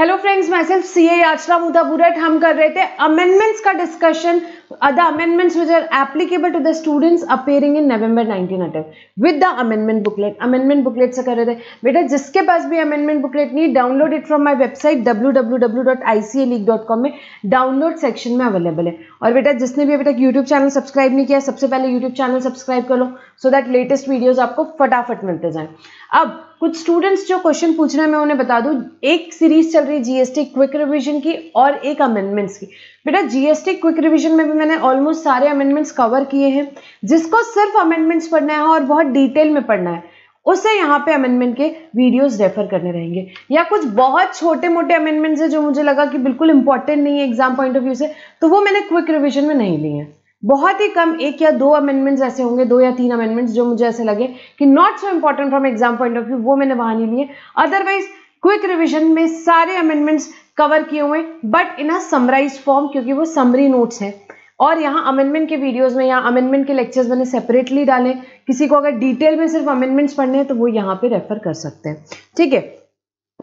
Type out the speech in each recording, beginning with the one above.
Hello friends मैं सिर्फ़ सी A Yachana मुदाबुरट हम कर रहे थे अमेंडमेंट्स का discussion other amendments which are applicable to the students appearing in November 19 attempt with the amendment booklet amendment booklet से कर रहे थे। बेटा, जिसके पास भी अमेंडमेंट बुकलेट नहीं download it from my website www.icaleague.com में। डाउनलोड सेक्शन में अवेलेबल है। और बेटा, जिसने भी अभी तक यूट्यूब चैनल सब्सक्राइब नहीं किया, सबसे पहले यूट्यूब चैनल सब्सक्राइब कर लो सो दैट लेटेस्ट वीडियोज़ आपको फटाफट मिलते जाए। अब, कुछ स्टूडेंट्स जो क्वेश्चन पूछ रहे हैं, मैं उन्हें बता दूँ। एक सीरीज़ चल रही है जीएसटी क्विक रिवीजन की और एक अमेंडमेंट्स की। बेटा जीएसटी क्विक रिवीजन में भी मैंने ऑलमोस्ट सारे अमेंडमेंट्स कवर किए हैं। जिसको सिर्फ़ अमेंडमेंट्स पढ़ना है और बहुत डिटेल में पढ़ना है, उसे यहाँ पे अमेंडमेंट के वीडियोस रेफर करने रहेंगे। या कुछ बहुत छोटे मोटे अमेंडमेंट्स है जो मुझे लगा कि बिल्कुल इंपॉर्टेंट नहीं है एग्ज़ाम पॉइंट ऑफ़ व्यू से तो वो मैंने क्विक रिविजन में नहीं लिए हैं। बहुत ही कम एक या दो अमेंडमेंट्स ऐसे होंगे, दो या तीन अमेंडमेंट्स जो मुझे ऐसे लगे कि not so important from exam point of view वो मैंने वहाँ नहीं लिए। अदरवाइज़ क्विक रिविजन में सारे अमेंडमेंट्स कवर किए हुए but in a summarise form क्योंकि वो समरी नोट्स हैं। और यहाँ अमेंडमेंट के वीडियोस में या अमेंडमेंट के लेक्चर्स मैंने सेपरेटली डाले। किसी को अगर डिटेल में सिर्फ़ अमेंडमेंट्स पढ़ने हैं तो वो यहाँ पे रेफर कर सकते हैं। ठीक है?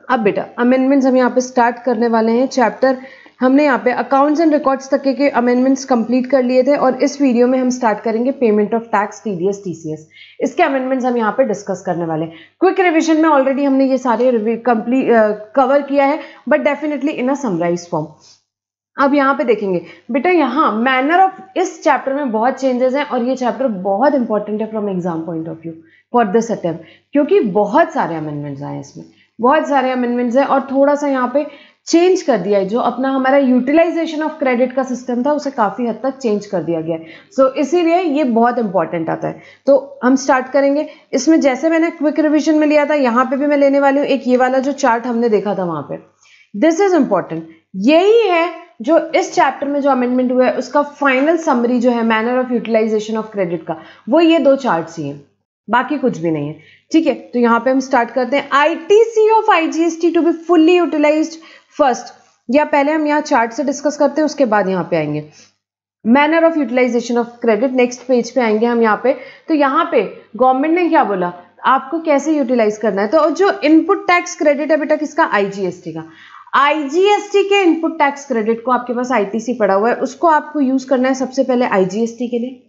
अब बेटा अमेंडमेंट्स हम यहाँ पे स्टार्ट करने वाले हैं। चैप्टर हमने यहाँ पे अकाउंट्स एंड रिकॉर्ड्स तक के अमेंडमेंट्स कंप्लीट कर लिए थे और इस वीडियो में हम स्टार्ट करेंगे payment of tax TDS TCS इसके अमेंडमेंट्स हम यहाँ पे डिस्कस करने वाले क्विक रिविजन में ऑलरेडी हमने ये सारे कंप्लीट कवर किया है but definitely in a summarise form अब यहाँ पे देखेंगे। बेटा यहाँ मैनर ऑफ़ इस चैप्टर में बहुत चेंजेस हैं और ये चैप्टर बहुत इंपॉर्टेंट है from exam point of view for this attempt क्योंकि बहुत सारे अमेंडमेंट्स आए इसमें। बहुत सारे अमेंडमेंट्स हैं और थोड़ा सा यहाँ पे चेंज कर दिया है। जो अपना हमारा यूटिलाइजेशन ऑफ़ क्रेडिट का सिस्टम था उसे काफ़ी हद तक चेंज कर दिया गया है। सो so, इसीलिए ये बहुत इंपॉर्टेंट आता है। तो हम स्टार्ट करेंगे। इसमें जैसे मैंने क्विक रिविजन में लिया था यहाँ पे भी मैं लेने वाली हूँ। एक ये वाला जो चार्ट हमने देखा था वहाँ पे। दिस इज़ इंपॉर्टेंट यही है जो इस चैप्टर में जो अमेंडमेंट हुआ है उसका फाइनल समरी जो है manner of utilisation of credit का वो ये दो चार्ट ही हैं। बाकी कुछ भी नहीं है। ठीक है तो यहाँ पे हम स्टार्ट करते हैं। I T C of I G S T to be fully utilised first या पहले हम यहाँ चार्ट से डिस्कस करते हैं, उसके बाद यहाँ पे आएँगे। Manner of utilisation of credit next page पे आएँगे हम यहाँ पे। तो यहाँ पे गवर्नमेंट ने क्या बोला? आपको कैसे यूटिलाइज करना है? तो जो इनपुट टैक्स क्रेडिट है बेटा किसका आईजीएसटी का। आईजीएसटी के इनपुट टैक्स क्रेडिट को आपके पास आईटीसी पड़ा हुआ है, उसको आपको यूज़ करना है सबसे पहले आईजीएसटी के लिए।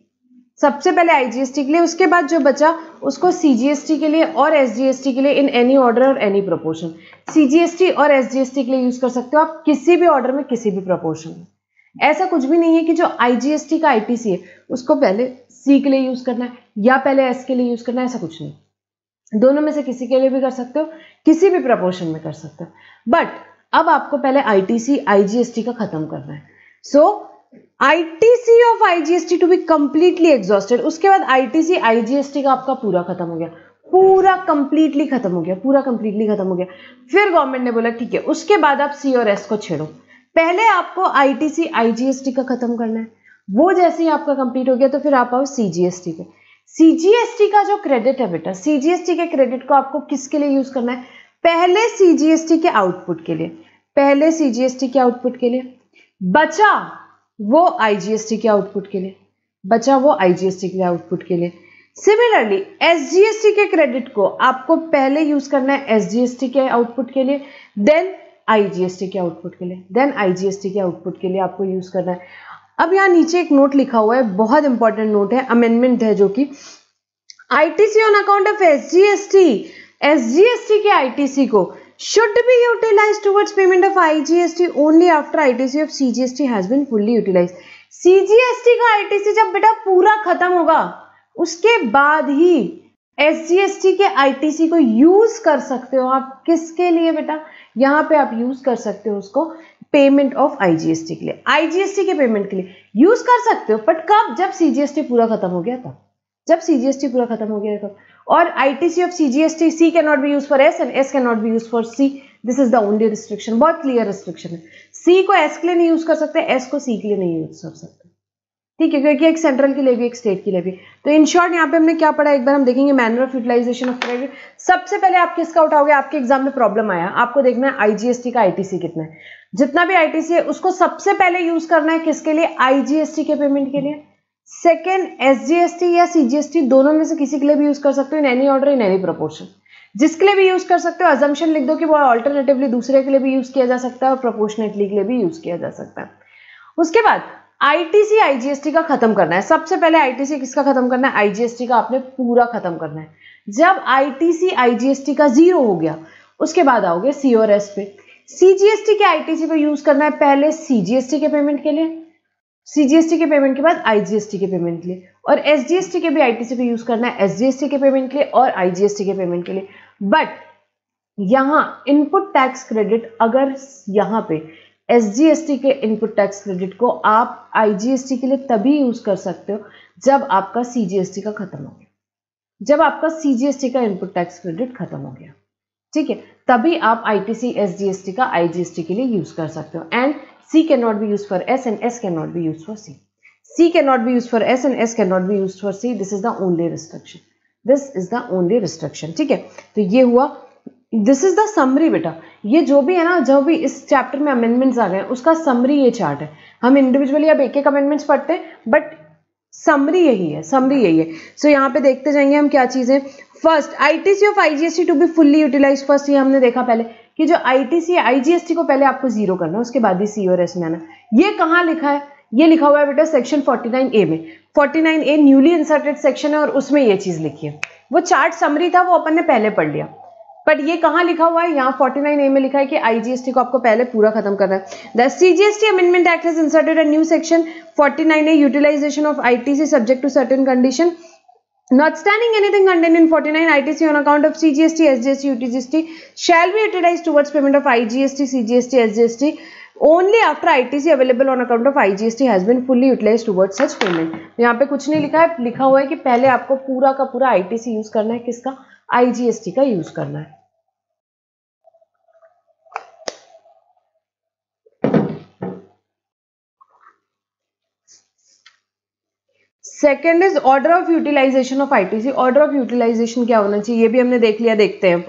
सबसे पहले आईजीएसटी के लिए उसके बाद जो बचा उसको सीजीएसटी के लिए और एसजीएसटी के लिए इन एनी ऑर्डर और एनी प्रोपोर्शन सीजीएसटी और एसजीएसटी के लिए यूज़ कर सकते हो आप किसी भी ऑर्डर में किसी भी प्रोपोर्शन में. ऐसा कुछ भी नहीं है कि जो आईजीएसटी का आईटीसी है उसको पहले सी के लिए यूज़ करना है या पहले एस के लिए यूज़ करना है ऐसा कुछ नहीं. दोनों में से किसी के लिए भी कर सकते हो किसी भी प्रपोर्शन में कर सकते हो. बट अब आपको पहले आईटीसी आईजीएसटी का खत्म करना है. So so, ITC of IGST to be completely exhausted उसके बाद आईटीसी आईजीएसटी का आपका पूरा खत्म हो गया। पूरा कंप्लीटली खत्म हो गया। पूरा कंप्लीटली खत्म हो गया। फिर गवर्नमेंट ने बोला, ठीक है, उसके बाद आप सी और एस को छेड़ो। पहले आपको आईटीसी आईजीएसटी का खत्म करना है। वो जैसे ही आपका कंप्लीट हो गया तो फिर आप आओ सीजीएसटी पे। सीजीएसटी का जो क्रेडिट है बेटा सीजीएसटी के क्रेडिट को आपको किसके लिए यूज़ करना है? पहले सीजीएसटी के आउटपुट के लिए। पहले सीजीएसटी के आउटपुट के लिए। बचा वो आईजीएसटी के आउटपुट के लिए, बचा वो आईजीएसटी के आउटपुट के लिए। सिमिलरली एसजीएसटी के क्रेडिट को आपको पहले यूज़ करना है एसजीएसटी के आउटपुट के लिए देन आईजीएसटी के आउटपुट के लिए देन आईजीएसटी के आउटपुट के लिए आपको यूज़ करना है। अब यहाँ नीचे एक नोट लिखा हुआ है, बहुत इंपॉर्टेंट नोट है अमेंडमेंट है जो कि ITC on account of SGST SGST के आईटीसी को should be utilized towards payment of IGST only after ITC of CGST has been fully utilized. CGST का ITC जब बेटा पूरा खत्म होगा, उसके बाद ही SGST के ITC को यूज़ कर सकते हो आप। किसके लिए बेटा? यहाँ पे आप यूज़ कर सकते हो उसको पेमेंट ऑफ़ आईजीएसटी के लिए। आईजीएसटी के पेमेंट के लिए यूज़ कर सकते हो बट कब? जब सीजीएसटी पूरा खत्म हो गया तब जब सीजीएसटी पूरा खत्म हो गया तब और ITC of CGST C cannot be used for S and S cannot be used for C. This is the only restriction बहुत क्लियर रिस्ट्रिक्शन है। सी को एस के लिए नहीं यूज़ कर सकते एस को सी के लिए नहीं यूज़ कर सकते। ठीक है, क्योंकि एक सेंट्रल के लिए भी, एक स्टेट के लिए भी। तो इन शॉर्ट यहाँ पे हमने क्या पढ़ा? एक बार हम देखेंगे manner of utilisation of credit सबसे पहले आप किसका उठाओगे? आपके एग्ज़ाम में प्रॉब्लम आया। आपको देखना है आईजीएसटी का आईटीसी कितना है। जितना भी आईटीसी है, उसको सबसे पहले यूज़ करना है किसके लिए? आईजीएसटी के पेमेंट के लिए। सेकेंड SGST या सीजीएसटी दोनों में से किसी के लिए भी यूज़ कर सकते हो in any order in any proportion जिसके लिए भी यूज़ कर सकते हो अजम्पन लिख दो कि वो ऑल्टरनेटिवली दूसरे के लिए भी यूज़ किया जा सकता है और प्रोपोर्शनेटली के लिए भी यूज़ किया जा सकता है. उसके बाद आईटीसी आईजीएसटी का खत्म करना है. सबसे पहले आईटीसी किसका खत्म करना है? आईजीएसटी का आपने पूरा खत्म करना है. जब आईटीसी आईजीएसटी का ज़ीरो हो गया, उसके बाद आओगे सी और एस पे. सीजीएसटी के आईटीसी को यूज़ करना है पहले सीजीएसटी के पेमेंट के लिए सीजीएसटी के पेमेंट के बाद आईजीएसटी के पेमेंट के लिए और एसजीएसटी के भी आईटीसी को यूज़ करना है एसजीएसटी के पेमेंट के लिए और आईजीएसटी के पेमेंट के लिए बट यहाँ इनपुट टैक्स क्रेडिट अगर यहाँ पे एसजीएसटी के इनपुट टैक्स क्रेडिट को आप आईजीएसटी के लिए तभी यूज़ कर सकते हो जब आपका सीजीएसटी का खत्म हो गया जब आपका सीजीएसटी का इनपुट टैक्स क्रेडिट खत्म हो गया ठीक है तभी आप आईटीसी एसजीएसटी का आईजीएसटी के लिए यूज़ कर सकते हो and C use for S and S can not be use for C C can not be use for S and S can not be use for C this is the only restriction this is the only restriction ठीक है? तो ये हुआ। This is the summary बेटा। ये जो भी है ना जो भी इस चैप्टर में अमेंडमेंट्स आ गए उसका समरी ये चार्ट है। हम इंडिविजुअली अब एक एक अमेंडमेंट्स पढ़ते हैं बट समरी यही है समरी यही है। सो so, यहाँ पे देखते जाएँगे हम क्या चीज़ें। First ITC of IGST to be fully utilise first ये हमने देखा पहले। कि जो आईटीसी आईजीएसटी को पहले आपको ज़ीरो करना है, उसके बाद ही सी और एस में आना ये कहाँ लिखा है? ये लिखा हुआ है बेटा सेक्शन 49 ए में। 49 ए न्यूली इंसर्टेड सेक्शन है और उसमें ये चीज़ लिखी है। वो चार्ट समरी था, वो अपन ने पहले पढ़ लिया। बट ये कहाँ लिखा हुआ है? यहाँ 49 ए में लिखा है कि आईजीएसटी को आपको पहले पूरा खत्म करना है। The CGST amendment act has inserted a new section 49 A utilisation of ITC subject to certain condition Notwithstanding anything contained in 49 ITC on account of CGST, SGST, UTGST shall be utilized towards payment of IGST, CGST, SGST only after ITC available on account of IGST has been fully utilized towards such payment. यहाँ पे कुछ नहीं लिखा है लिखा हुआ है कि पहले आपको पूरा का पूरा ITC यूज़ करना है किसका IGST का यूज़ करना है second is order of utilisation of ITC order of utilisation क्या होना चाहिए ये भी हमने देख लिया देखते हैं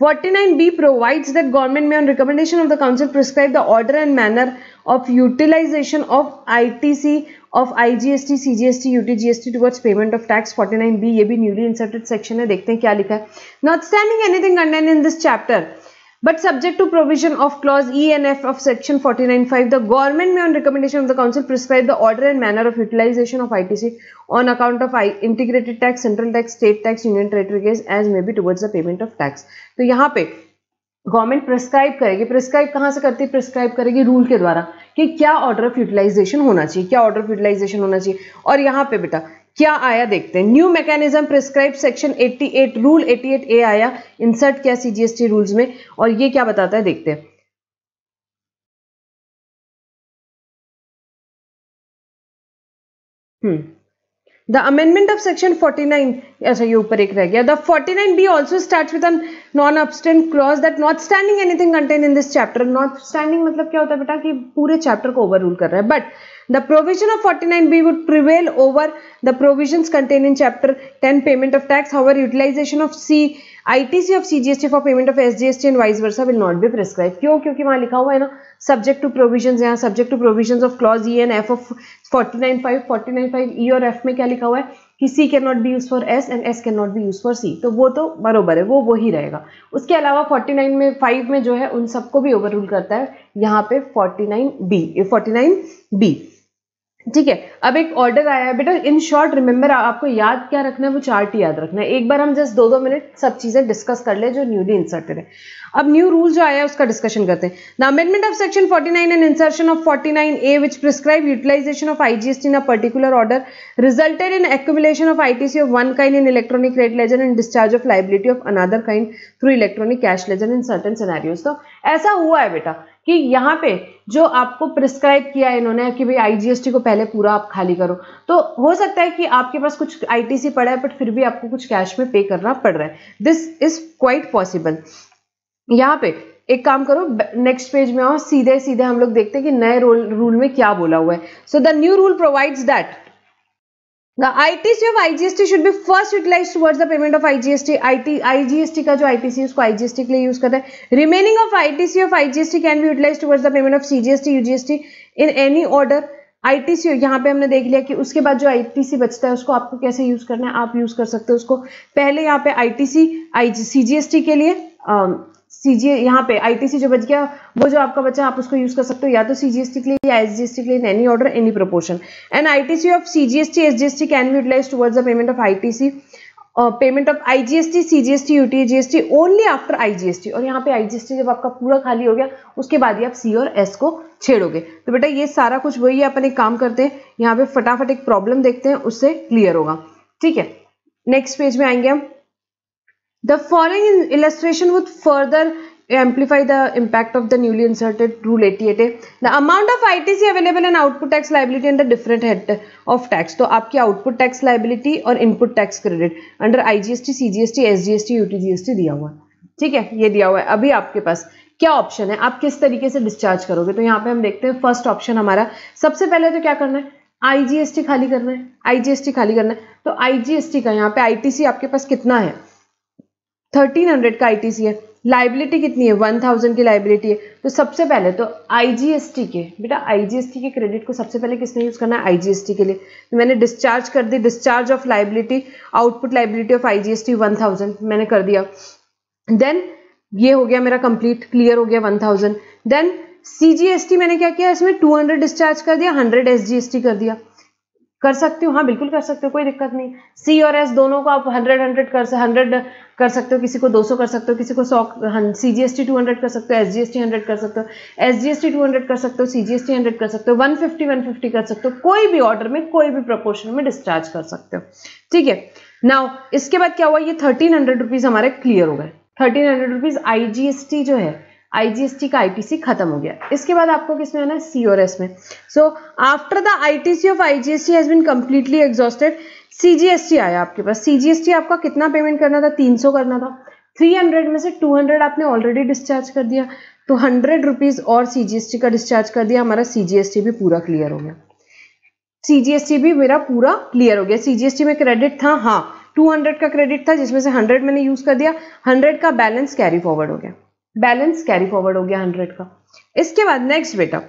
49b provides that government may on recommendation of the council prescribe the order and manner of utilization of ITC of IGST, CGST, UTGST towards payment of tax 49b ये भी newly inserted section है देखते हैं क्या लिखा है notwithstanding anything contained in this chapter but subject to provision of clause E N F of section forty nine five the government may on recommendation of the council prescribe the order and manner of utilisation of I T C on account of I integrated tax central tax state tax union territory case as may be towards the payment of tax तो यहाँ पे government prescribe करेगी prescribe कहाँ से करती है? Prescribe करेगी rule के द्वारा कि क्या ऑर्डर ऑफ़ यूटिलाइजेशन होना चाहिए, क्या ऑर्डर ऑफ़ यूटिलाइजेशन होना चाहिए। और यहाँ पे बेटा क्या आया? देखते हैं। New mechanism prescribe section 88 rule 88 A आया। इंसर्ट किया सीजीएसटी रूल्स में? और ये क्या बताता है? देखते हैं। द अमेंडमेंट ऑफ़ सेक्शन 49 ऐसा ये ऊपर एक रह गया। The 49 B also starts with non obstante clause that notwithstanding anything contain in this chapter notwithstanding मतलब क्या होता है बेटा कि पूरे चैप्टर को ओवर रूल कर रहा है। But The provision of 49B would prevail over the provisions contained in chapter 10 payment of tax. However, utilization of C ITC of CGST for payment of SGST and vice versa will not be prescribed. क्यों क्योंकि वहाँ लिखा हुआ है ना subject to provisions यहाँ subject to provisions of clause E and F of 49.5 49.5 E और F में क्या लिखा हुआ है कि C not be use for S and S can not be use for C तो वो तो बरोबर है वो वो ही रहेगा उसके अलावा 49 में 5 में जो है उन सबको भी ओवर रूल करता है यहाँ पे 49 B 49 B ठीक है, अब एक ऑर्डर आया है बेटा इन शॉर्ट रिमेंबर आपको याद क्या रखना है, वो चार्ट याद रखना है। एक बार हम जस्ट दो दो मिनट सब चीज़ें डिस्कस कर ले जो न्यूली इंसर्टेड है। अब न्यू रूल जो आया है, उसका डिस्कशन करते हैं। The amendment of section 49 and insertion of 49 A which prescribe utilisation of IGST in a particular order resulted in accumulation of ITC of one kind in electronic credit ledger and discharge of liability of another kind through electronic cash ledger in certain scenarios तो ऐसा हुआ है बेटा। कि यहाँ पे जो आपको प्रिस्क्राइब किया इन्होंने कि भाई आईजीएसटी को पहले पूरा आप खाली करो। तो हो सकता है कि आपके पास कुछ आईटीसी पड़ा है बट फिर भी आपको कुछ कैश में पे करना पड़ रहा है। दिस इज़ क्वाइट पॉसिबल यहाँ पे एक काम करो नेक्स्ट पेज में आओ सीधे सीधे हम लोग देखते हैं कि नए रूल में क्या बोला हुआ है। So the new rule provides that ITC of IGST should be first utilise towards the payment of IGST IT IGST का जो आईटीसी उसको आईजीएसटी के लिए यूज़ करता है। Remaining of ITC of IGST can be utilise towards the payment of CGST UGST in any order ITC यहाँ पे हमने देख लिया कि उसके बाद जो आईटीसी बचता है, उसको आपको कैसे यूज़ करना है, आप यूज़ कर सकते हो उसको। पहले यहाँ पे आईटीसी आई सीजीएसटी के लिए सीजी यहाँ पे आईटीसी जो बच गया, वो जो आपका बचा, आप उसको यूज़ कर सकते हो या तो सीजीएसटी के लिए या एसजीएसटी के लिए any order any proportion and ITC of CGST SGST can be utilise towards the payment of ITC payment of IGST CGST UT GST only after IGST और यहाँ पे आईजीएसटी जब आपका पूरा खाली हो गया, उसके बाद ही आप सी और एस को छेड़ोगे। तो बेटा, ये सारा कुछ वही अपन एक काम करते हैं। यहाँ पे फटाफट एक प्रॉब्लम देखते हैं, उससे क्लियर होगा। ठीक है? नेक्स्ट पेज में आएँगे हम। The following illustration would further amplify the impact of the newly inserted rule 88a the amount of ITC available and output tax liability under different head of tax तो आपकी output tax liability और input tax credit under IGST CGST SGST UTGST हुआ है ठीक है ये दिया हुआ है अभी आपके पास क्या ऑप्शन है आप किस तरीके से डिस्चार्ज करोगे तो यहाँ पे हम देखते हैं फ़र्स्ट ऑप्शन हमारा सबसे पहले तो क्या करना है आईजीएसटी खाली करना है आईजीएसटी खाली करना है तो आईजीएसटी का यहाँ पे आईटीसी आपके पास कितना है 1300 का आईटीसी है। लाइबिलिटी कितनी है? वन थाउज़ेंड की लाइबिलिटी है। तो सबसे पहले तो आईजीएसटी के, बेटा आईजीएसटी के क्रेडिट को सबसे पहले किसने यूज़ करना है? आईजीएसटी के लिए। तो मैंने डिस्चार्ज कर दी। Discharge of liability output liability of IGST one thousand मैंने कर दिया। देन ये हो गया मेरा कंप्लीट क्लियर हो गया वन थाउज़ेंड देन सीजीएसटी मैंने क्या किया? इसमें टू हंड्रेड डिस्चार्ज कर दिया हंड्रेड एसजीएसटी कर दिया। कर सकते हो हाँ बिल्कुल कर सकते हो, कोई दिक्कत नहीं। सी और एस दोनों को आप हंड्रेड हंड्रेड कर हंड्रेड कर सकते हो, किसी को दो सौ कर सकते हो, किसी को सौ C G S T two hundred कर सकते हो S G S T hundred कर सकते हो S G S T two hundred कर सकते हो C G S T hundred कर सकते हो वन फिफ्टी वन फिफ्टी कर सकते हो, कोई भी ऑर्डर में, कोई भी प्रपोर्शन में डिस्चार्ज कर सकते हो। ठीक है? नाउ इसके बाद क्या हुआ? ये थर्टीन हंड्रेड रुपीज़ हमारे क्लियर हो गए। Thirteen hundred rupees I G S T जो है आईजीएसटी का आईटीसी खत्म हो गया। इसके बाद आपको किसमें आना है? सी और एस में। So after the ITC of IGST has been completely exhausted CGST आया आपके पास। सीजीएसटी आपका कितना पेमेंट करना था? 300 करना था। 300 में से 200 आपने ऑलरेडी डिस्चार्ज कर दिया। तो हंड्रेड रुपीज़ और सीजीएसटी का डिस्चार्ज कर दिया। हमारा सीजीएसटी भी पूरा क्लियर हो गया। सीजीएसटी भी मेरा पूरा क्लियर हो गया। सीजीएसटी में क्रेडिट था? हाँ। 200 का क्रेडिट था, जिसमें से 100 मैंने यूज़ कर दिया। 100 का बैलेंस कैरी फॉरवर्ड हो गया। बैलेंस कैरी फॉरवर्ड हो गया हंड्रेड का। इसके बाद नेक्स्ट बेटा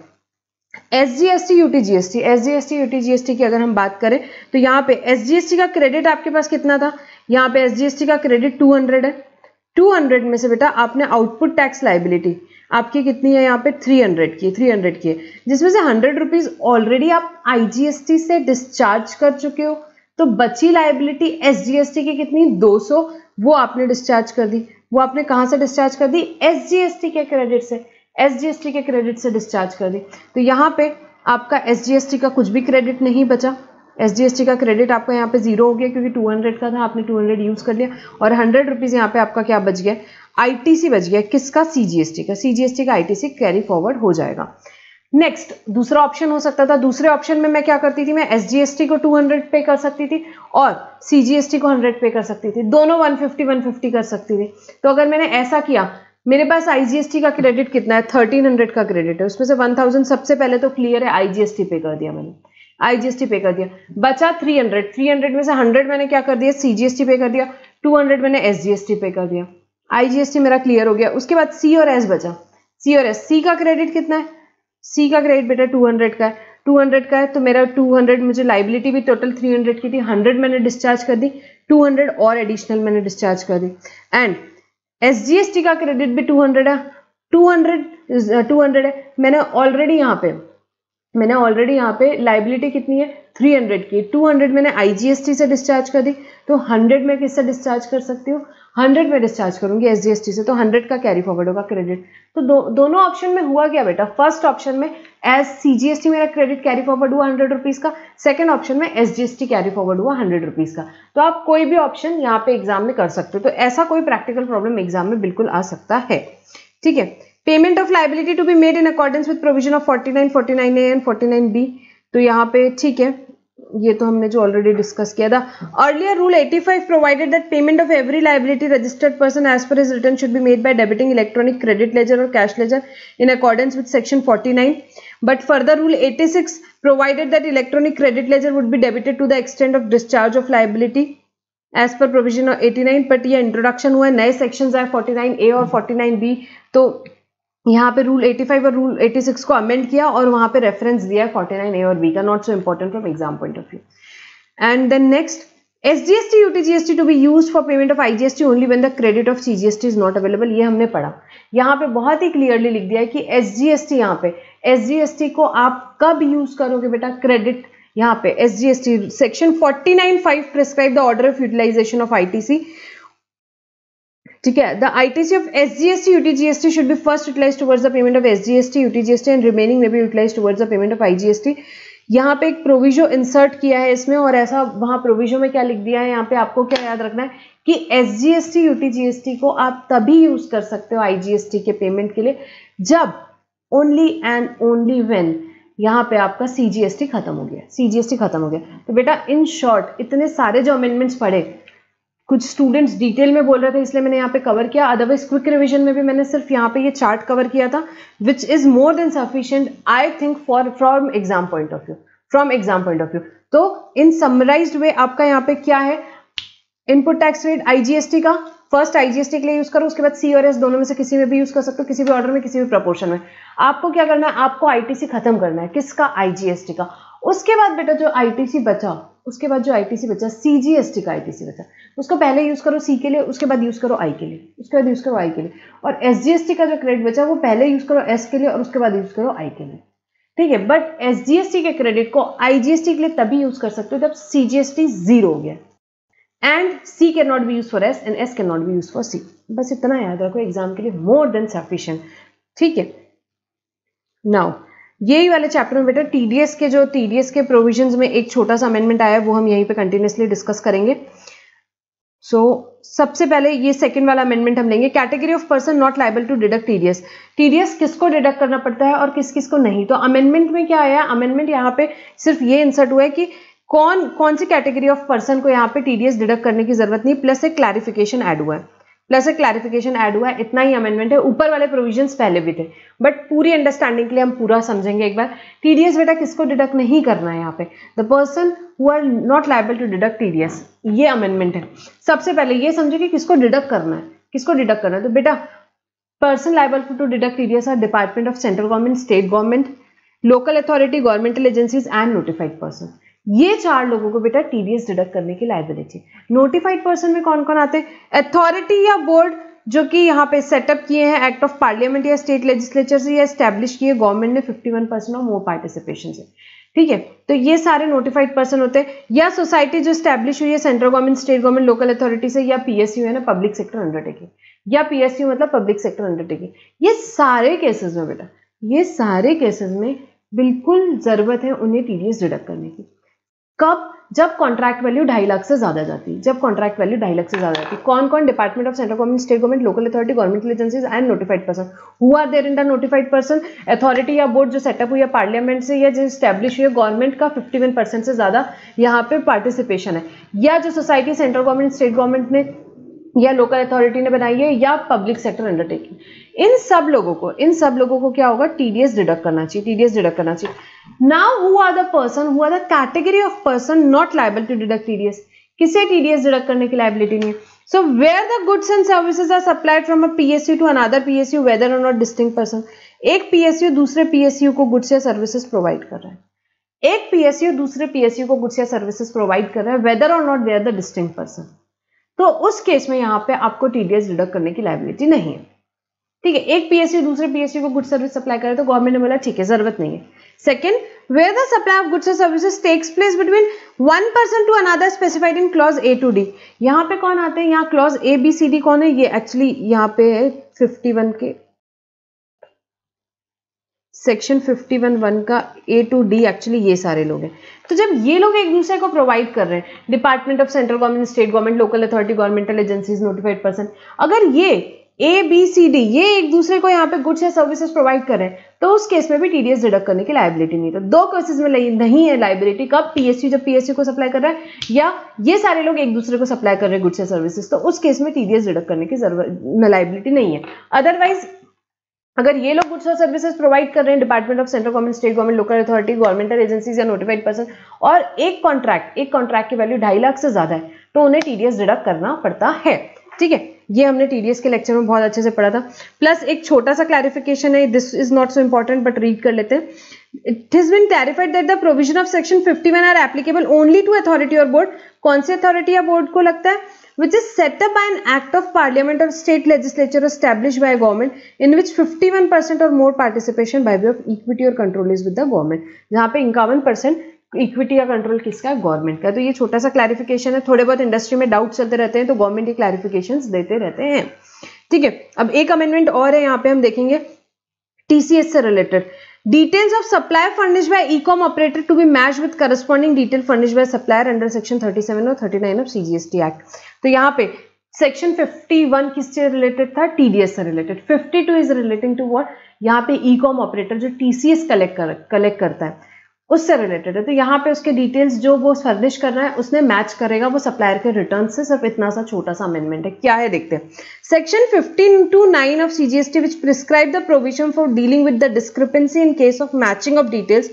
S G S T UT G S T S G S T UT G S T की अगर हम बात करें तो यहाँ पे एस जी एस टी का क्रेडिट आपके पास कितना था? यहाँ पे एस जी एस टी का क्रेडिट टू हंड्रेड है। टू हंड्रेड में से बेटा आपने आउटपुट टैक्स लाइबिलिटी आपकी कितनी है यहाँ पे? थ्री हंड्रेड की थ्री हंड्रेड की है। जिसमें से हंड्रेड रुपीज़ ऑलरेडी आप आई जी एस टी से डिस्चार्ज कर चुके हो। तो बची liability S G S T की कितनी? 200 वो आपने डिस्चार्ज कर दी। वो आपने कहाँ से डिस्चार्ज कर दी? एसजीएसटी के क्रेडिट से। एसजीएसटी के क्रेडिट से डिस्चार्ज कर दी। तो यहाँ पे आपका एसजीएसटी का कुछ भी क्रेडिट नहीं बचा। एसजीएसटी का क्रेडिट आपका यहाँ पे ज़ीरो हो गया क्योंकि 200 का था, आपने 200 यूज़ कर लिया। और हंड्रेड रुपीज़ यहाँ पे आपका क्या बच गया? आईटीसी बच गया। किसका? सीजीएसटी का। सीजीएसटी का आईटीसी कैरी फॉरवर्ड हो जाएगा। नेक्स्ट दूसरा ऑप्शन हो सकता था। दूसरे ऑप्शन में मैं क्या करती थी? मैं एस जी एस टी को 200 पे कर सकती थी और सी जी एस टी को 100 पे कर सकती थी। दोनों 150 150 कर सकती थी। तो अगर मैंने ऐसा किया, मेरे पास आई आईजीएसटी का क्रेडिट कितना है? 1300 का क्रेडिट है। उसमें से 1000 सबसे पहले तो क्लियर है आईजीएसटी पे कर दिया मैंने। आईजीएसटी पे कर दिया। बचा 300 300 में से 100 मैंने क्या कर दिया? सीजीएसटी पे कर दिया। 200 मैंने एस एसजीएसटी पे कर दिया। आईजीएसटी मेरा क्लियर हो गया। उसके बाद सी और एस बचा। सी और एस सी का क्रेडिट कितना है? सी का क्रेडिट बेटा 200 का है। 200 का है तो मेरा 200 मुझे लाइबिलिटी भी टोटल 300 की थी। 100 मैंने डिस्चार्ज कर दी 200 और एडिशनल मैंने डिस्चार्ज कर दी। एंड एसजीएसटी का क्रेडिट भी 200 है। 200 200 है। मैंने ऑलरेडी यहाँ पे, मैंने ऑलरेडी यहाँ पे लाइबिलिटी कितनी है? 300 की। 200 मैंने आईजीएसटी से डिस्चार्ज कर दी। तो 100 में किससे डिस्चार्ज कर सकती हूँ? 100 में डिस्चार्ज करूँगी एसजीएसटी से तो 100 का कैरी फॉरवर्ड होगा क्रेडिट तो दो, दोनों ऑप्शन में हुआ क्या बेटा? फ़र्स्ट ऑप्शन में एज सीजीएसटी मेरा क्रेडिट कैरी फॉरवर्ड हुआ हंड्रेड रुपीज़ का सेकंड ऑप्शन में एस एसजीएसटी कैरी फॉरवर्ड हुआ हंड्रेड रुपीज़ का। तो आप कोई भी ऑप्शन यहाँ पे एग्ज़ाम में कर सकते हो तो ऐसा कोई प्रैक्टिकल प्रॉब्लम एग्ज़ाम में बिल्कुल आ सकता है। ठीक है? Payment of liability to be made in accordance with provision of 49 49 A and 49 B तो यहाँ पे ठीक है। ये तो हमने जो ऑलरेडी डिस्कस किया था। Earlier rule 85 provided that payment of every liability registered person as per his return should be made by debiting electronic credit ledger or cash ledger in accordance with section 49 but further rule 86 provided that electronic credit ledger would be debited to the extent of discharge of liability as per provision of 89 but ये introduction हुआ है, नए section आए 49 A और 49 B तो यहाँ पे rule 85 और रूल 86 को अमेंड किया और वहाँ पे रेफरेंस दिया है 49 ए और बी का not so important from exam point of view and then next SGST UTGST to be used for payment of IGST only when the credit of CGST is not available, ये हमने पढ़ा। यहाँ पे बहुत ही clearly लिख दिया है कि SGST यहाँ पे SGST को आप कब यूज़ करोगे बेटा? क्रेडिट यहाँ पे SGST section 49.5 prescribe the order of utilisation of ITC ठीक है the ITC of S G S T should be first utilise towards the payment of S G S T UTGST and remaining may be utilise towards the payment of IGST यहाँ पे एक proviso insert किया है इसमें और ऐसा वहाँ proviso में क्या लिख दिया है यहाँ पे आपको क्या याद रखना है कि S G S T UTGST को आप तभी यूज़ कर सकते हो आईजीएसटी के पेमेंट के लिए जब ओनली एंड ओनली वेन यहाँ पे आपका सीजीएसटी खत्म हो गया सीजीएसटी खत्म हो गया तो बेटा इन शॉर्ट इतने सारे जो अमेंडमेंट्स पढ़े कुछ स्टूडेंट्स डिटेल में बोल रहे थे, इसलिए मैंने यहाँ पे कवर किया। अदरवाइज़ क्विक रिवीजन में भी मैंने सिर्फ़ यहाँ पे ये चार्ट कवर किया था which is more than sufficient I think for from exam point of view from exam point of view तो इन समराइज वे आपका यहाँ पे क्या है? इनपुट टैक्स रेट आईजीएसटी का। फ़र्स्ट आईजीएसटी के लिए यूज़ करो, उसके बाद सी और एस दोनों में से किसी में भी यूज़ कर सकते हो, किसी भी ऑर्डर में, किसी भी प्रपोर्शन में। आपको क्या करना है? आपको आईटीसी खत्म करना है। किसका? आईजीएसटी का। उसके बाद बेटा जो आईटीसी बचा उसके बाद जो आईटीसी बचा सीजीएसटी का आईटीसी बचा। उसको पहले यूज़ करो सी के लिए, उसके बाद यूज़ करो आई के लिए, उसके बाद यूज़ करो आई के लिए। और एसजीएसटी का जो क्रेडिट बचा, वो पहले यूज़ करो एस के लिए और उसके बाद यूज़ करो आई के लिए। ठीक है? बट एसजीएसटी के क्रेडिट को आईजीएसटी के लिए तभी यूज़ कर सकते हो जब सीजीएसटी ज़ीरो हो गया। And C can not be use for S and S can not be use for C बस इतना याद रखो एग्ज़ाम के लिए मोर देन सफिशियंट ठीक है? नाउ यही वाले चैप्टर में बेटा टीडीएस के जो टीडीएस के प्रोविजंस में एक छोटा सा अमेंडमेंट आया है वो हम यहीं पे कंटिन्यूसली डिस्कस करेंगे। सो so, सबसे पहले ये सेकंड वाला अमेंडमेंट हम लेंगे। Category of person not liable to deduct TDS TDS किसको डिडक्ट करना पड़ता है और किस किस को नहीं? तो अमेंडमेंट में क्या आया? अमेंडमेंट यहाँ पे सिर्फ़ ये इंसर्ट हुआ है कि कौन कौन सी कैटेगरी ऑफ़ पर्सन को यहाँ पे टीडीएस डिडक्ट करने की ज़रूरत नहीं प्लस एक क्लैरिफिकेशन ऐड हुआ है। प्लस एक क्लैरिफिकेशन ऐड हुआ है, इतना ही अमेंडमेंट है, ऊपर वाले प्रोविजंस पहले भी थे। बट पूरी अंडरस्टैंडिंग के लिए हम पूरा समझेंगे एक बार। टीडीएस बेटा किसको डिडक्ट नहीं करना है यहाँ पे? The person who are not liable to deduct TDS ये अमेंडमेंट है। सबसे पहले ये समझे कि किसको डिडक्ट करना है। किसको डिडक्ट करना है? तो बेटा person liable to deduct TDS are department of central government state government local authority governmental agencies and notified person ये चार लोगों को बेटा टीडीएस डिडक्ट करने की लाइबिलिटी नोटिफाइड पर्सन में कौन कौन आते हैं? अथॉरिटी या बोर्ड जो कि यहाँ पे सेटअप किए हैं एक्ट ऑफ़ पार्लियामेंट या स्टेट लेजिस्लेचर से या स्टैब्लिश किए गवर्नमेंट ने 51 परसेंट और मोर पार्टिसिपेशन से। ठीक है? तो ये सारे नोटिफाइड पर्सन होते हैं। या सोसाइटी जो स्टैब्लिश हुई है central government state government local authority से, या पीएसयू है ना पब्लिक सेक्टर अंडरटेकिंग या पीएसयू मतलब पब्लिक सेक्टर अंडरटेकिंग ये सारे केसेस में बेटा, ये सारे केसेस में बिल्कुल ज़रूरत है उन्हें टीडीएस डिडक्ट करने की। कब, जब कॉन्ट्रैक्ट वैल्यू ढाई लाख से ज़्यादा जाती है जब कॉन्ट्रैक्ट वैल्यू ढाई लाख से ज़्यादा जाती है कौन कौन department of central government state government local authority governmental agencies and notified person who are there in the notified person authority या बोर्ड जो सेटअप हुई है पार्लियामेंट से या जो स्टैब्लिश हुई है गवर्नमेंट का फिफ्टी वन परसेंट से ज़्यादा यहाँ पे पार्टिसिपेशन है। या जो society central government state government ने या लोकल अथॉरिटी ने बनाई है या पब्लिक सेक्टर अंडरटेकिंग इन सब लोगों को, इन सब लोगों को क्या होगा? टीडीएस डिडक्ट करना चाहिए टीडीएस डिडक्ट करना चाहिए। Now who are the person who are the category of person not liable to deduct TDS किसे टीडीएस डिडक्ट करने की लाइबिलिटी नहीं है? So where the goods and services are supplied from a PSU to another PSU whether or not distinct person एक PSU दूसरे PSU को goods या services provide कर रहा है। एक पीएसयू दूसरे पीएसयू को गुड्स या सर्विसेज़ प्रोवाइड कर रहा है whether or not there the distinct person तो उस केस में यहाँ पे आपको टीडीएस डिडक्ट करने की लाइबिलिटी नहीं है। ठीक है, एक पीएसयू दूसरे पीएसयू को गुड सर्विस सप्लाई करे तो गवर्नमेंट ने बोला, ठीक है, ज़रूरत नहीं है. Second where the supply of goods and services takes place between one person to another specified in clause A to D यहाँ पे कौन आते हैं? यहाँ clause A B C D कौन है? ये एक्चुअली यहाँ पे है फिफ्टी वन के। सेक्शन 51 वन का ए टू डी एक्चुअली ये सारे लोग हैं। तो जब ये लोग एक दूसरे को प्रोवाइड कर रहे हैं department of central government state government local authority governmental agencies notified person अगर ये ए बी सी डी ये एक दूसरे को यहाँ पे गुड्स या सर्विसेज़ प्रोवाइड कर रहे हैं तो उस केस में भी टीडीएस डिडक्ट करने की लाइबिलिटी नहीं तो दो केसेस में नहीं है लाइबिलिटी कब पीएसयू जब पीएसयू को सप्लाई कर रहा है, या ये सारे लोग एक दूसरे को सप्लाई कर रहे हैं गुड्स या सर्विसेज़ तो उस केस में टीडीएस डिडक्ट करने की ज़रूरत लाइबिलिटी नहीं है। अदरवाइज़ अगर ये लोग गुड्स और सर्विसेज़ प्रोवाइड कर रहे हैं department of central government state government local authority governmental agencies या नोटिफाइड पर्सन और एक कॉन्ट्रैक्ट एक कॉन्ट्रैक्ट की वैल्यू ढाई लाख से ज़्यादा है तो उन्हें टीडीएस डिडक्ट करना पड़ता है। ठीक है? ये हमने टीडीएस के लेक्चर में बहुत अच्छे से पढ़ा था। प्लस एक छोटा सा क्लैरिफिकेशन है this is not so important but read कर लेते हैं। It has been clarified that the provision of section 51 are applicable only to authority or board कौन से अथॉरिटी या बोर्ड को लगता है? Which is set up by an act of parliament or state legislature establish by government in which fifty or more participation by of equity or control is with the government जहाँ पे percent equity या control किसका है? Government का। तो ये छोटा सा क्लैरिफिकेशन है। थोड़े बहुत इंडस्ट्री में डाउट चलते रहते हैं तो गवर्नमेंट ये क्लैरिफिकेशन देते रहते हैं। ठीक है? अब एक अमेंडमेंट और है यहाँ पे हम देखेंगे। टीसीएस से related Details of supply furnished by ecom operator to be matched with corresponding detail furnished by supplier under section 37 और 39 of CGST Act. तो यहाँ पे सेक्शन 51 किससे रिलेटेड था? टीडीएस से related 52 is relating to what यहाँ पे ई कॉम ऑपरेटर जो टीसीएस कलेक्ट कर, कलेक्ट करता है। उससे रिलेटेड है। तो यहाँ पे उसके डिटेल्स जो वो फर्निश कर रहा है, उसने मैच करेगा वो सप्लायर के रिटर्न से। सिर्फ़ इतना सा छोटा सा अमेंडमेंट है। क्या है देखते हैं। Section 15 to 9 of CGST which prescribe the provision for dealing with the discrepancy in case of matching of details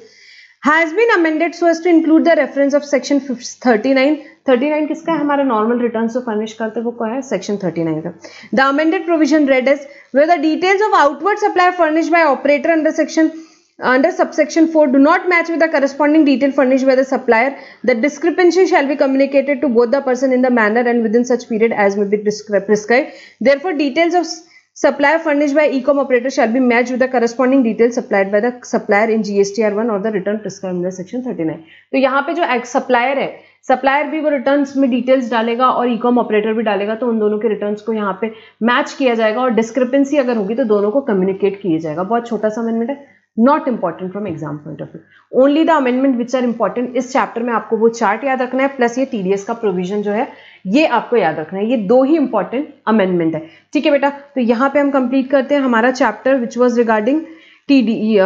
has been amended so as to include the reference of section 39 39 किसका है? हमारा normal return जो furnish करते वो क्या है? Section 39 का। The amended provision read as where the details of outward supply furnish by operator under section under subsection 4 do not match with the corresponding detail furnished by the supplier the discrepancy shall be communicated to both the person in the manner and within such period as may be prescribed therefore details of supplier furnished by ecom operator shall be matched with the corresponding details supplied by the supplier in gstr1 or the return prescribed under section 39 तो यहाँ पे जो supplier है supplier भी वो returns में details डालेगा और ई कॉम ऑपरेटर भी डालेगा तो उन दोनों के रिटर्न्स को यहाँ पे मैच किया जाएगा और डिस्क्रिपेंसी अगर होगी तो दोनों को कम्युनिकेट किया जाएगा बहुत छोटा सा अमेंडमेंट है not important from exam point of view only the amendment which are important इस चैप्टर में आपको वो चार्ट याद रखना है प्लस ये टीडीएस का प्रोविज़न जो है, ये आपको याद रखना है। ये दो ही इंपॉर्टेंट अमेंडमेंट है। ठीक है बेटा? तो यहाँ पे हम कंप्लीट करते हैं हमारा chapter which was regarding T D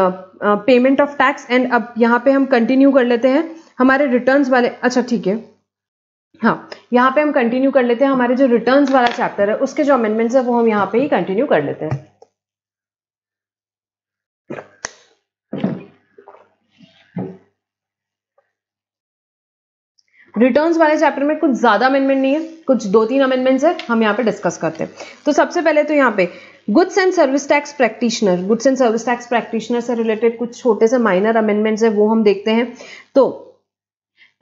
payment of tax and अब यहाँ पे हम कंटिन्यू कर लेते हैं हमारे रिटर्न्स वाले अच्छा ठीक है। हाँ यहाँ पे हम कंटिन्यू कर लेते हैं हमारे जो रिटर्न्स वाला चैप्टर है, उसके जो अमेंडमेंट्स है, वो हम यहाँ पे ही कंटिन्यू कर लेते हैं। रिटर्न्स वाले चैप्टर में कुछ ज़्यादा अमेंडमेंट नहीं है, कुछ दो तीन अमेंडमेंट्स है, हम यहाँ पे डिस्कस करते हैं। तो सबसे पहले तो यहाँ पे goods and service tax practitioner goods and service tax practitioner से रिलेटेड कुछ छोटे से माइनर अमेंडमेंट्स है, वो हम देखते हैं। तो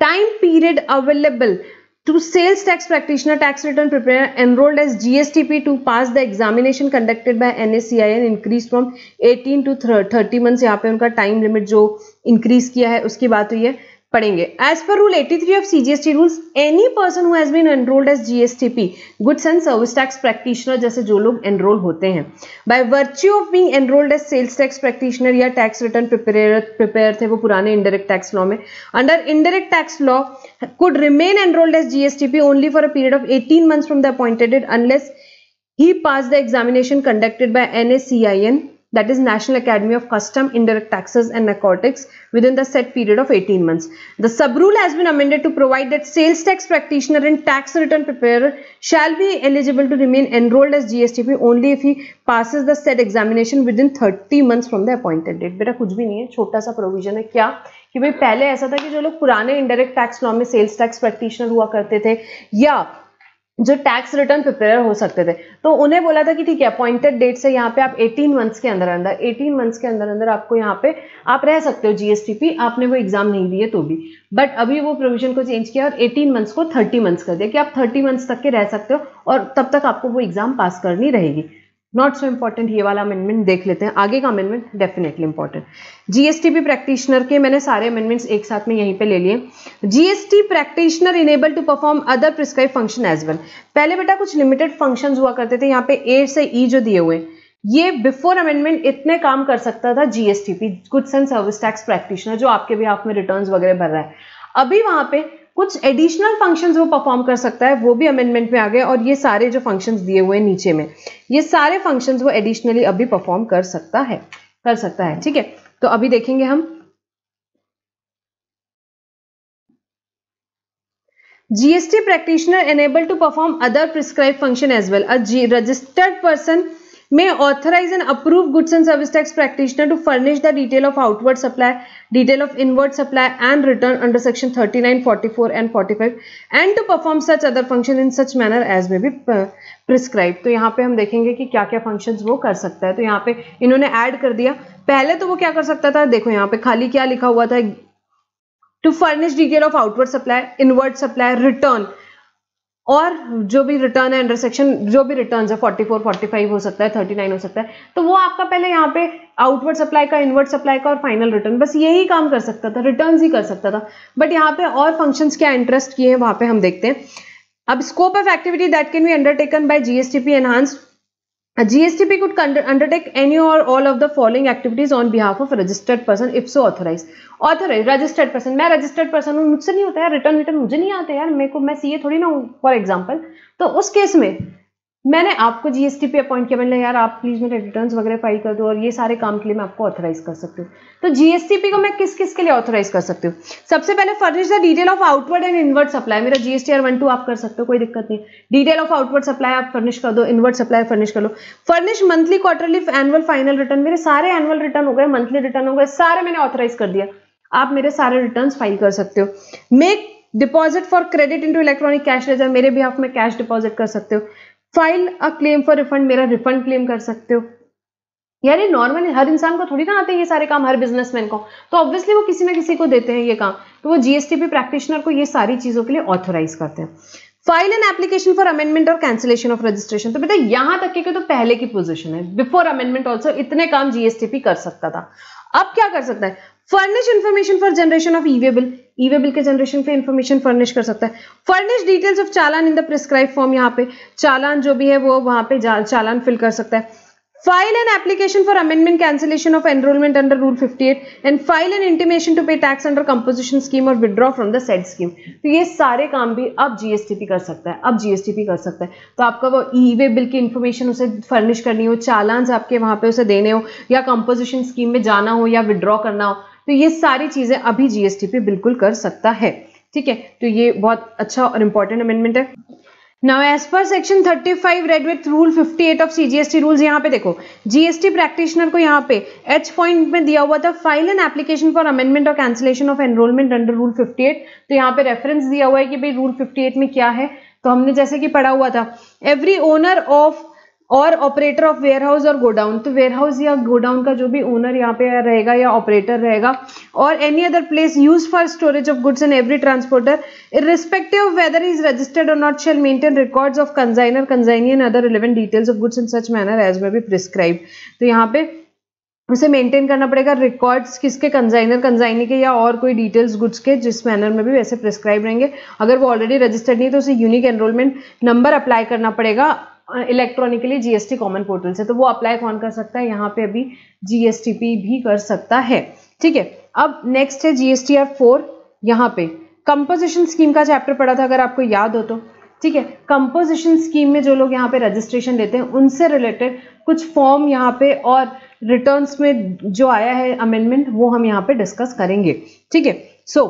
time period available to sales tax practitioner, tax return preparer enrolled as GSTP to pass the examination conducted by NACIN increased from 18 to 30 months, यहाँ पे उनका टाइम लिमिट जो इंक्रीज किया है, उसकी बात हुई है पढ़ेंगे। As per rule 83 of CGST rules any person who been enrolled as GSTP goods and service tax practitioner जैसे जो लोग एनरोल होते हैं by virtue of being enrolled as sales tax practitioner या टैक्स रिटर्न प्रिपेयर थे वो पुराने indirect tax law में under indirect tax law could remain enrolled as GSTP only for a period of 18 months from the appointed date unless he passed the examination conducted by NACIN that is National Academy of Custom, Indirect Taxes and Narcotics within the set period of 18 months. The sub-rule has been amended to provide that sales tax practitioner and tax return preparer shall be eligible to remain enrolled as GSTP only if he passes the said examination within 30 months from the appointed date. बेटा कुछ भी नहीं है छोटा सा provision है क्या कि भाई पहले ऐसा था कि जो लोग पुराने इंडायरेक्ट टैक्स लॉ में सेल्स टैक्स प्रैक्टिशनर हुआ करते थे या जो टैक्स रिटर्न प्रिपेयर हो सकते थे। तो उन्हें बोला था कि ठीक है अपॉइंटेड डेट से यहाँ पे आप 18 मंथ्स के अंदर अंदर 18 मंथ्स के अंदर अंदर आपको यहाँ पे आप रह सकते हो जीएसटीपी आपने वो एग्ज़ाम नहीं दिए तो भी। बट अभी वो प्रोविज़न को चेंज किया और 18 मंथ्स को 30 मंथ्स कर दिया कि आप 30 मंथ्स तक के रह सकते हो और तब तक आपको वो एग्ज़ाम पास करनी रहेगी। नॉट सो इंपॉर्टेंट ये वाला अमेंडमेंट देख लेते हैं। आगे का अमेंडमेंट डेफिनेटली इंपॉर्टेंट जीएसटी भी प्रैक्टिशनर के मैंने सारे अमेंडमेंट्स एक साथ में यहीं पे ले लिए। GST practitioner enable to perform other prescribe function as well पहले बेटा कुछ लिमिटेड फ़ंक्शन हुआ करते थे, यहाँ पे ए से ई e जो दिए हुए। ये बिफोर अमेंडमेंट इतने काम कर सकता था GSTP goods and service tax practitioner जो आपके भी आप में रिटर्न वगैरह भर रहा है। अभी वहाँ पे कुछ एडिशनल फ़ंक्शंस वो परफॉर्म कर सकता है, वो भी अमेंडमेंट में आ गए और ये सारे जो फ़ंक्शंस दिए हुए हैं नीचे में, ये सारे फ़ंक्शंस वो एडिशनली अभी परफॉर्म कर सकता है, कर सकता है, ठीक है तो अभी देखेंगे हम practitioner enabled to perform other prescribed function as well. A G, registered person may authorize and approve goods and service tax practitioner to furnish the detail of outward supply, detail of inward supply and return under section 39, 44 and 45 and to perform such other function in such manner as may be prescribed. तो यहाँ पे हम देखेंगे कि क्या क्या functions वो कर सकता है तो यहाँ पे इन्होंने add कर दिया पहले तो वो क्या कर सकता था देखो यहाँ पे खाली क्या लिखा हुआ था to furnish detail of outward supply, inward supply, return और जो भी रिटर्न है इंटरसेक्शन जो भी रिटर्न है 44, 45 हो सकता है 39 हो सकता है तो वो आपका पहले यहाँ पे आउटवर्ड सप्लाई का इनवर्ड सप्लाई का और फाइनल रिटर्न बस यही काम कर सकता था रिटर्न ही कर सकता था। बट यहाँ पे और फ़ंक्शंस क्या इंटरेस्ट किए हैं वहाँ पे हम देखते हैं। अब scope of activity that can be undertaken by GSTP enhanced A GSTP could undertake any or all of the following activities on behalf of a registered person if so authorized. Authorized, registered person. मैं registered person हूँ मुझसे नहीं होता है return return मुझे नहीं आते यार मेरे को मैं सीए थोड़ी ना हूँ फॉर एग्ज़ाम्पल तो उस केस में मैंने आपको जीएसटी पे अपॉइंट किया, मैंने यार, आप प्लीज़ मेरे रिटर्न्स वगैरह फ़ाइल कर दो और ये सारे काम के लिए मैं आपको ऑथराइज कर सकती हूँ। तो जीएसटीपी को मैं किस किस के लिए ऑथराइज कर सकती हूँ? सबसे पहले furnish the detail of outward and inward supply मेरा जीएसटी आर वन टू आप कर सकते हो, कोई दिक्कत नहीं। डिटेल ऑफ़ आउटवर्ड सप्लाई आप फर्निश कर दो इनवर्ड सप्लाई फर्निश कर लो। Furnish monthly quarterly annual final return मेरे सारे एनुअल रिटर्न हो गए मंथली रिटर्न हो गए, सारे मैंने ऑथराइज कर दिया। आप मेरे सारे रिटर्न फ़ाइल कर सकते हो। Make deposit for credit into electronic cash ledger मेरे भी आप में कैश डिपॉजिट कर सकते हो। File a claim for refund मेरा रिफंड क्लेम कर सकते हो। यार ये नॉर्मली हर इंसान को थोड़ी ना आते हैं ये सारे काम, हर बिजनेसमैन को। तो ऑब्वियसली वो किसी ना किसी को देते हैं ये काम। तो वो जीएसटीपी प्रैक्टिशनर को ये सारी चीज़ों के लिए ऑथोराइज करते हैं। File an application for amendment or cancellation of registration तो बेटा यहाँ तक के तो पहले की पोजीशन है। बिफोर अमेंडमेंट ऑल्सो इतने काम जीएसटीपी कर सकता था। अब क्या कर सकता है? Furnish information for generation of e way bill e way bill के जनरेशन पे इन्फॉर्मेशन फर्निश कर सकता है। Furnish details of challan in the prescribe form यहाँ पे। चालान जो भी है वो वहाँ पे चालान फिल कर सकता है। File an application for amendment cancellation of enrollment under rule 58 and file an intimation to pay tax under composition scheme or withdraw from the said scheme. तो ये सारे काम भी अब जीएसटीपी कर सकता है। अब जीएसटीपी कर सकता है। तो आपका वो ई वे बिल की इन्फॉर्मेशन उसे फर्निश करनी हो चालान आपके वहाँ पे उसे देने हो, या कंपोजिशन स्कीम में जाना हो, या विड्रॉ करना हो तो ये सारी चीज़ें अभी जीएसटीपी बिल्कुल कर सकता है। ठीक है? तो ये बहुत अच्छा और इंपॉर्टेंट अमेंडमेंट है। Now as per section 35 read with rule 58 of CGST rules यहाँ पे देखो जीएसटी प्रैक्टिशनर को यहाँ पे एच पॉइंट में दिया हुआ था file an application for amendment or cancellation of enrolment under rule 58 तो यहाँ पे रेफरेंस दिया हुआ है कि भाई रूल 58 में क्या है? तो हमने जैसे कि पढ़ा हुआ था every owner of or operator of warehouse or godown. तो वेयर हाउस या गोडाउन का जो भी ओनर यहाँ पे रहेगा या ऑपरेटर रहेगा or any other place use for storage of goods and every transporter irrespective of whether he is registered or not, shall maintain records of consignor consignee and other relevant details of goods in such manner as may be तो यहाँ पे उसे maintain करना पड़ेगा। Records किसके? कंजाइनर consignee के या और कोई डिटेल्स गुड्स के जिस मैनर में भी वैसे प्रिस्क्राइब रहेंगे। अगर वो ऑलरेडी रजिस्टर्ड नहीं तो उसे यूनिक एनरोलमेंट नंबर अप्लाई करना पड़ेगा। इलेक्ट्रॉनिकली जीएसटी कॉमन पोर्टल से तो वो अप्लाई कौन कर सकता है? यहाँ पे अभी जीएसटीपी भी कर सकता है। ठीक है, अब नेक्स्ट है जीएसटी आर फोर यहाँ पे। कंपोजिशन स्कीम का चैप्टर पढ़ा था, अगर आपको याद हो तो। ठीक है कंपोजिशन स्कीम में जो लोग यहाँ पे रजिस्ट्रेशन लेते हैं, उनसे रिलेटेड कुछ फॉर्म यहाँ पे और रिटर्न्स में जो आया है अमेंडमेंट वो हम यहाँ पे डिस्कस करेंगे। ठीक है so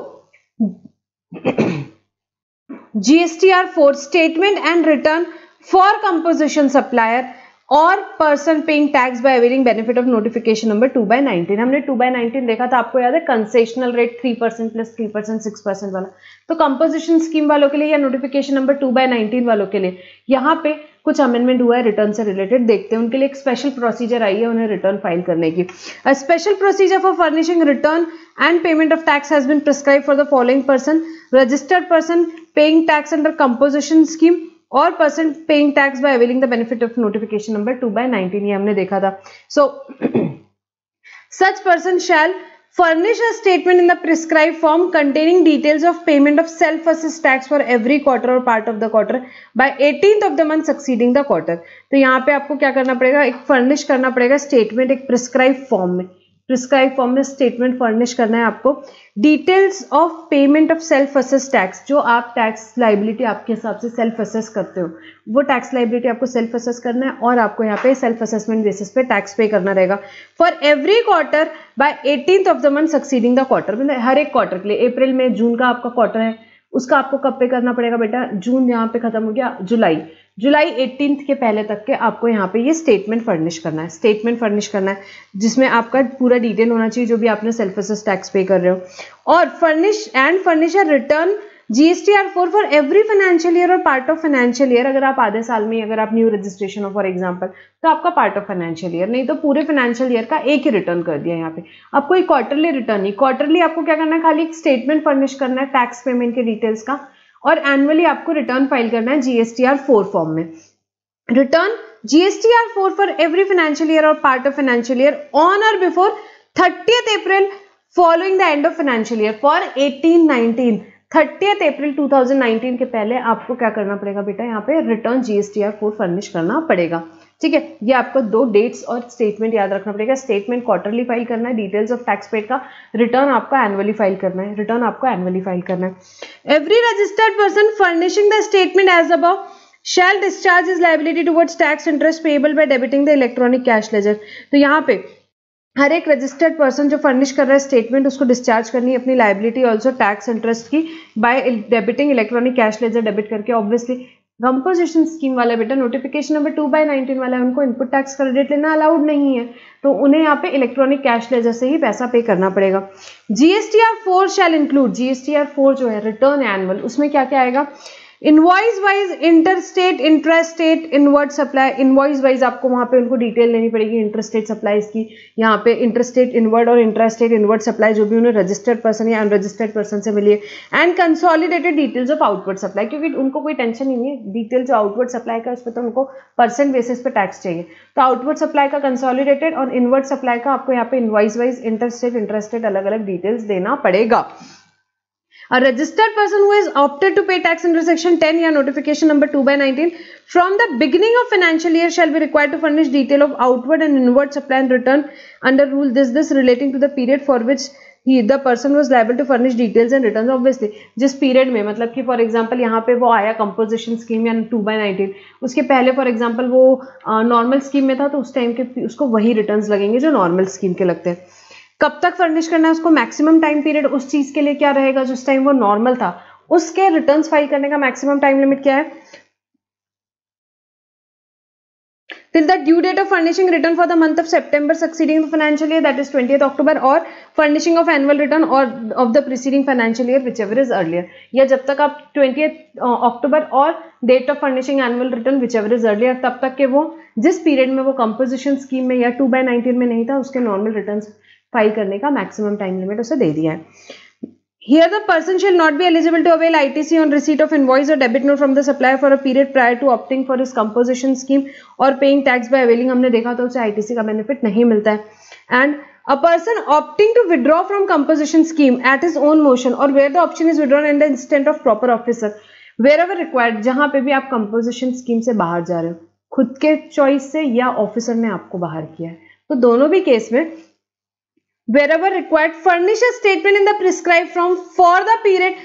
GST R four statement and return for composition supplier or person paying tax by availing benefit of notification number two by nineteen हमने टू बाय नाइनटीन देखा था, आपको याद है concessional rate three percent plus three percent six percent वाला। तो composition scheme वालों के लिए या notification number two by nineteen वालों के लिए, यहाँ पे कुछ अमेंडमेंट हुआ है रिटर्न से रिलेटेड देखते हैं। उनके लिए एक स्पेशल प्रोसीजर आई है उन्हें रिटर्न फ़ाइल करने की। Special procedure for furnishing return and payment of tax has been prescribe for the following person registered person paying tax under composition scheme or persons paying tax by availing the benefit of notification number two by nineteen ये हमने देखा था। So such person shall furnish a statement in the prescribe form containing details of payment of self assessed tax for every quarter or part of the quarter by eighteen of the month succeeding the quarter तो यहाँ पे आपको क्या करना पड़ेगा? एक furnish करना पड़ेगा स्टेटमेंट एक प्रिस्क्राइब फॉर्म में। प्रिस्क्राइब फॉर्म में स्टेटमेंट फर्निश करना है आपको. Details of payment of self assess tax जो आप टैक्स लाइबिलिटी आपके हिसाब से सेल्फ असेस करते हो, वो टैक्स लाइबिलिटी आपको सेल्फ असेस करना है और आपको यहाँ पे सेल्फ असेसमेंट बेसिस पे टैक्स पे करना रहेगा. For every quarter by eighteen of the month succeeding the quarter मतलब हर एक क्वार्टर के लिए अप्रैल में जून का आपका क्वार्टर है, उसका आपको कब पे करना पड़ेगा बेटा? जून यहाँ पे खत्म हो गया जुलाई जुलाई एटीन के पहले तक के आपको यहाँ पे ये स्टेटमेंट फर्निश करना है। स्टेटमेंट फर्निश करना है, जिसमें आपका पूरा डिटेल होना चाहिए, जो भी आपने सेल्फ असेस टैक्स पे कर रहे हो। और furnish and furnish return GST R four for every financial year or part of financial year अगर आप आधे साल में, अगर आप न्यू रजिस्ट्रेशन हो फॉर एग्ज़ाम्पल तो आपका पार्ट ऑफ़ फाइनेंशियल ईयर नहीं तो पूरे फाइनेंशियल ईयर का एक ही रिटर्न कर दिया यहाँ पे। आपको एक क्वार्टरली रिटर्न ही क्वार्टरली आपको क्या करना है? खाली एक स्टेटमेंट फर्निश करना है टैक्स पेमेंट के डिटेल्स का। और एनुअली आपको रिटर्न फ़ाइल करना है जीएसटीआर फोर फॉर्म में। Return GSTR four for every financial year or part of financial year on or before thirtieth April following the end of financial year for eighteen nineteen thirtieth April 2019 के पहले आपको क्या करना पड़ेगा बेटा? यहाँ पे रिटर्न जीएसटीआर फोर फर्निश करना पड़ेगा। ठीक है, ये आपको दो डेट्स और स्टेटमेंट याद रखना पड़ेगा। स्टेटमेंट क्वार्टरली फ़ाइल करना है डिटेल्स ऑफ़ टैक्स पेड का। रिटर्न आपको एनुअली फ़ाइल करना है। रिटर्न आपको एनुअली फ़ाइल करना है। Every registered person furnishing the statement as above shall discharge his liability towards tax interest payable by debiting the electronic cash ledger. तो यहाँ पे हर एक रजिस्टर्ड पर्सन जो फर्निश कर रहा है स्टेटमेंट उसको डिस्चार्ज करनी है अपनी लाइबिलिटी ऑल्सो टैक्स इंटरेस्ट की by debiting electronic cash ledger debit करके ऑब्वियसली कंपोजिशन स्कीम वाला बेटा notification number two by nineteen वाला है, उनको इनपुट टैक्स क्रेडिट लेना अलाउड नहीं है। तो उन्हें यहाँ पे इलेक्ट्रॉनिक कैश लेजर से ही पैसा पे करना पड़ेगा। GST R four shall include GST R four जो है रिटर्न एनुअल उसमें क्या क्या आएगा? Invoice wise interstate intrastate inward supply invoice wise आपको वहाँ पे उनको डिटेल लेनी पड़ेगी इंटरस्टेट सप्लाईज की। यहाँ पे इंटरस्टेट इनवर्ड और इंट्रास्टेट इनवर्ड सप्लाई जो भी उन्हें रजिस्टर्ड पर्सन या अनरजिस्टर्ड पर्सन से मिली है। And consolidated details of outward supply क्योंकि उनको कोई टेंशन नहीं है। डिटेल जो आउटवर्ड सप्लाई का उस पर तो उनको परसेंट बेसिस पे टैक्स चाहिए। तो आउटवर्ड सप्लाई का कंसोलिडेटेड और इनवर्ड सप्लाई का आपको यहाँ पे इनवॉइस वाइज इंटरस्टेट इंटरेस्टेड अलग अलग डिटेल्स देना पड़ेगा। A registered person who has opted to pay tax under section 10 या notification number 2 by 19 from the beginning of financial year shall be required to furnish detail of outward and inward supply and return under rule this this relating to the period for which he the person was liable to furnish details and returns obviously जिस period में मतलब कि for example यहाँ पे वो आया composition scheme या two by nineteen उसके पहले फॉर एग्जांपल वो नॉर्मल स्कीम में था तो उस टाइम के उसको वही रिटर्न्स लगेंगे जो नॉर्मल स्कीम के लगते हैं कब तक फर्निश करना है उसको मैक्सिमम टाइम पीरियड उस चीज़ के लिए क्या रहेगा जिस टाइम वो नॉर्मल था उसके रिटर्न फ़ाइल करने का मैक्सिमम टाइम लिमिट क्या है till the due date of furnishing return for the month of September succeeding the financial year that is 20th October or furnishing of annual return or of the preceding financial year whichever is earlier या जब तक आप 20th अक्टूबर और date of furnishing annual return whichever is earlier तब तक के वो जिस पीरियड में वो कंपोजिशन स्कीम में या टू बाय नाइनटीन में नहीं था उसके नॉर्मल रिटर्न फ़ाइल करने का मैक्सिमम टाइम लिमिट उसे दे दिया है Here the person shall not be eligible to avail ITC on receipt of invoice or debit note from the supplier for a period prior to opting for his composition scheme or paying tax by availing हमने देखा तो उसे ITC का benefit नहीं मिलता है and a person opting to withdraw from composition scheme at his own motion or where the option is withdrawn in the instant of proper officer wherever required जहाँ पे भी आप composition scheme से बाहर जा रहे हो खुद के चॉइस से या ऑफिसर ने आपको बाहर किया है तो दोनों भी केस में wherever required, furnish a statement in the prescribed form for the period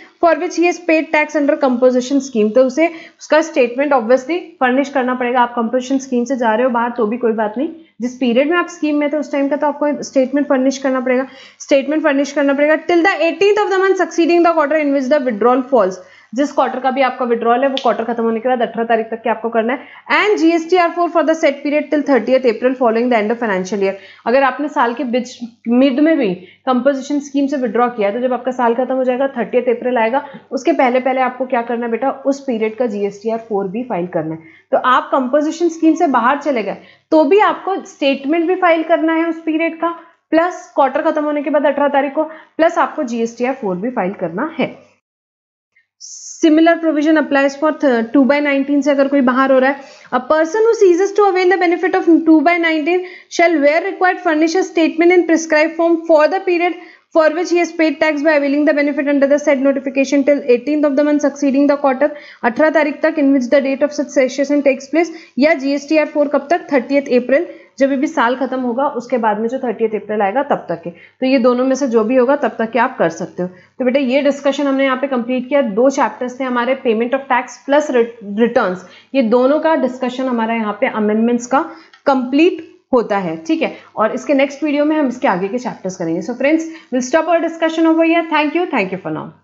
which he has paid tax under composition scheme. तो उसे उसका स्टेटमेंट ऑब्वियसली फर्निश करना पड़ेगा। आप कंपोजिशन स्कीम से जा रहे हो बाहर तो भी कोई बात नहीं। जिस पीरियड में आप स्कीम में थे उस टाइम का तो आपको स्टेटमेंट फर्निश करना पड़ेगा। स्टेटमेंट फर्निश करना पड़ेगा। Till the eighteen of the month succeeding the quarter in which the withdrawal falls जिस क्वार्टर का भी आपका विड्रॉल है, वो क्वार्टर खत्म होने के बाद अठारह तारीख तक के आपको करना है। And GST R four for the said period till thirty April following the end of financial year अगर आपने साल के बीच मिड में भी कंपोजिशन स्कीम से विड्रॉ किया तो जब आपका साल खत्म हो जाएगा थर्टी अप्रैल आएगा, उसके पहले पहले आपको क्या करना है बेटा? उस पीरियड का जीएसटी आर फोर भी फ़ाइल करना है। तो आप कंपोजिशन स्कीम से बाहर चले गए तो भी आपको स्टेटमेंट भी फ़ाइल करना है उस पीरियड का प्लस क्वार्टर खत्म होने के बाद अठारह तारीख को प्लस आपको जीएसटी आर फोर भी फ़ाइल करना है। Similar provision applies for two by nineteen से अगर कोई बाहर हो रहा है। A person who ceases to avail the benefit of two by nineteen shall where required furnish statement in prescribe form for the period for which he paid tax by availing the benefit under the said notification till eighteen of the month succeeding the quarter अठारह तारीख तक in which the date of succession takes place या GST R four कब तक? Thirtieth अप्रैल जब भी साल खत्म होगा, उसके बाद में जो थर्टी अप्रैल आएगा, तब तक के। तो ये दोनों में से जो भी होगा, तब तक के आप कर सकते हो। तो बेटा, ये डिस्कशन हमने यहाँ पे कंप्लीट किया। दो चैप्टर्स थे हमारे payment of tax plus return ये दोनों का डिस्कशन हमारा यहाँ पे अमेंडमेंट्स का कंप्लीट होता है, ठीक है? और इसके नेक्स्ट वीडियो में हम इसके आगे के चैप्टर्स करेंगे। So friends will stop our discussion over here thank you thank you for now